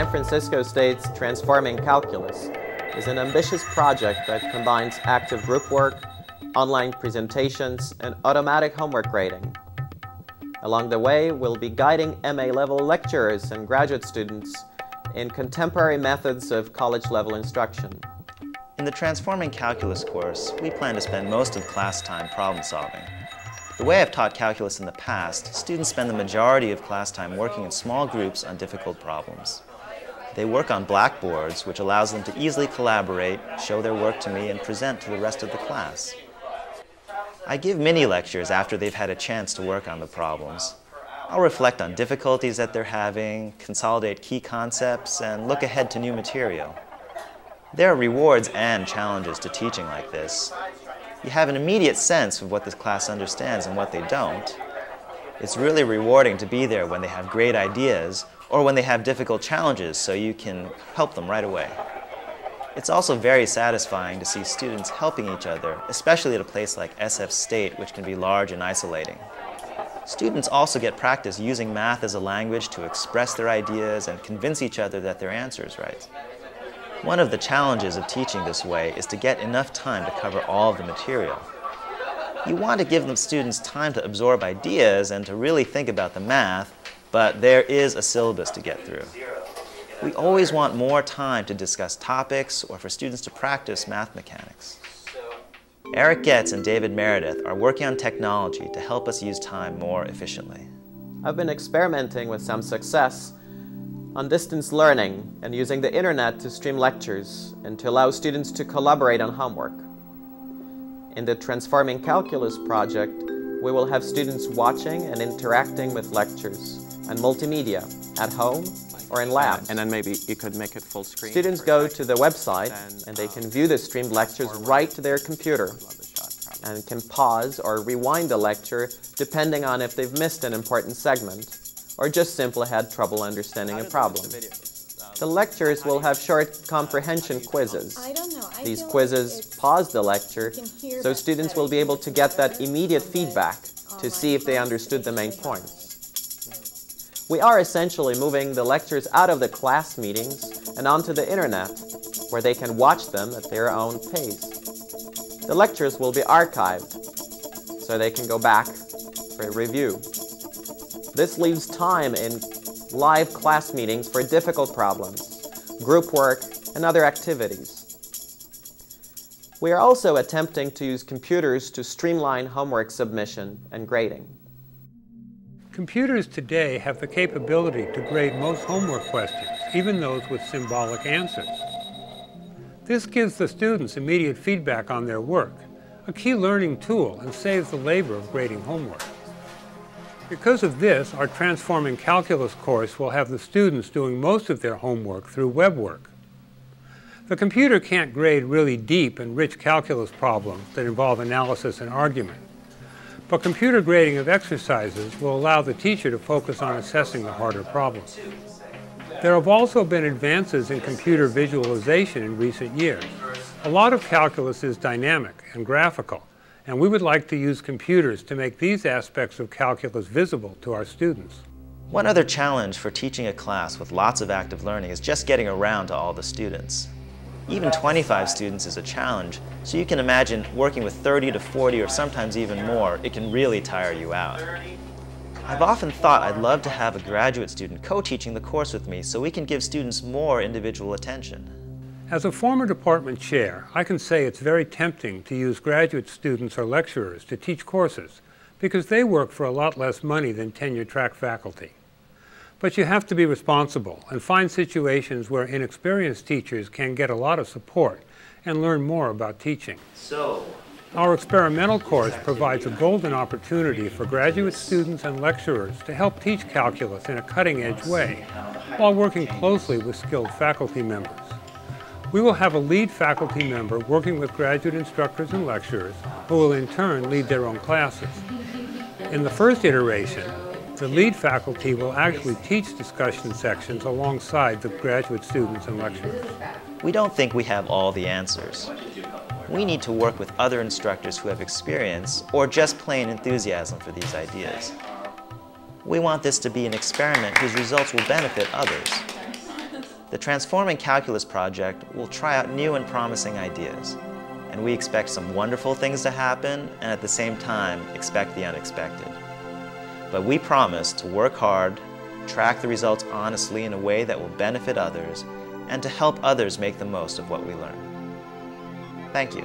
San Francisco State's Transforming Calculus is an ambitious project that combines active group work, online presentations, and automatic homework grading. Along the way, we'll be guiding MA-level lecturers and graduate students in contemporary methods of college-level instruction. In the Transforming Calculus course, we plan to spend most of class time problem solving. The way I've taught calculus in the past, students spend the majority of class time working in small groups on difficult problems. They work on blackboards, which allows them to easily collaborate, show their work to me, and present to the rest of the class. I give mini lectures after they've had a chance to work on the problems. I'll reflect on difficulties that they're having, consolidate key concepts, and look ahead to new material. There are rewards and challenges to teaching like this, you have an immediate sense of what this class understands and what they don't. It's really rewarding to be there when they have great ideas or when they have difficult challenges so you can help them right away. It's also very satisfying to see students helping each other, especially at a place like SF State, which can be large and isolating. Students also get practice using math as a language to express their ideas and convince each other that their answer is right. One of the challenges of teaching this way is to get enough time to cover all of the material. You want to give the students time to absorb ideas and to really think about the math, but there is a syllabus to get through. We always want more time to discuss topics or for students to practice math mechanics. Arek Goetz and David Meredith are working on technology to help us use time more efficiently. I've been experimenting with some success on distance learning and using the internet to stream lectures and to allow students to collaborate on homework. In the Transforming Calculus project, we will have students watching and interacting with lectures and multimedia at home or in labs. And then maybe you could make it full screen. Students go to the website and they can um, view the streamed lectures right to their computer and can pause or rewind the lecture depending on if they've missed an important segment or just simply had trouble understanding a problem. The lectures will have short uh, comprehension quizzes. These quizzes pause the lecture, so students will be able to get that immediate feedback to see if they understood the main points. We are essentially moving the lectures out of the class meetings and onto the internet, where they can watch them at their own pace. The lectures will be archived, so they can go back for a review. This leaves time in live class meetings for difficult problems, group work, and other activities. We are also attempting to use computers to streamline homework submission and grading. Computers today have the capability to grade most homework questions, even those with symbolic answers. This gives the students immediate feedback on their work, a key learning tool, and saves the labor of grading homework. Because of this, our Transforming Calculus course will have the students doing most of their homework through WeBWorK. The computer can't grade really deep and rich calculus problems that involve analysis and argument. But computer grading of exercises will allow the teacher to focus on assessing the harder problems. There have also been advances in computer visualization in recent years. A lot of calculus is dynamic and graphical, and we would like to use computers to make these aspects of calculus visible to our students. One other challenge for teaching a class with lots of active learning is just getting around to all the students. Even 25 students is a challenge, so you can imagine working with 30 to 40 or sometimes even more, it can really tire you out. I've often thought I'd love to have a graduate student co-teaching the course with me so we can give students more individual attention. As a former department chair, I can say it's very tempting to use graduate students or lecturers to teach courses because they work for a lot less money than tenure-track faculty. But you have to be responsible and find situations where inexperienced teachers can get a lot of support and learn more about teaching. So, our experimental course provides a golden opportunity for graduate students and lecturers to help teach calculus in a cutting-edge way while working closely with skilled faculty members. We will have a lead faculty member working with graduate instructors and lecturers who will in turn lead their own classes. In the first iteration, the lead faculty will actually teach discussion sections alongside the graduate students and lecturers. We don't think we have all the answers. We need to work with other instructors who have experience or just plain enthusiasm for these ideas. We want this to be an experiment whose results will benefit others. The Transforming Calculus project will try out new and promising ideas, and we expect some wonderful things to happen and at the same time expect the unexpected. But we promise to work hard, track the results honestly in a way that will benefit others, and to help others make the most of what we learn. Thank you.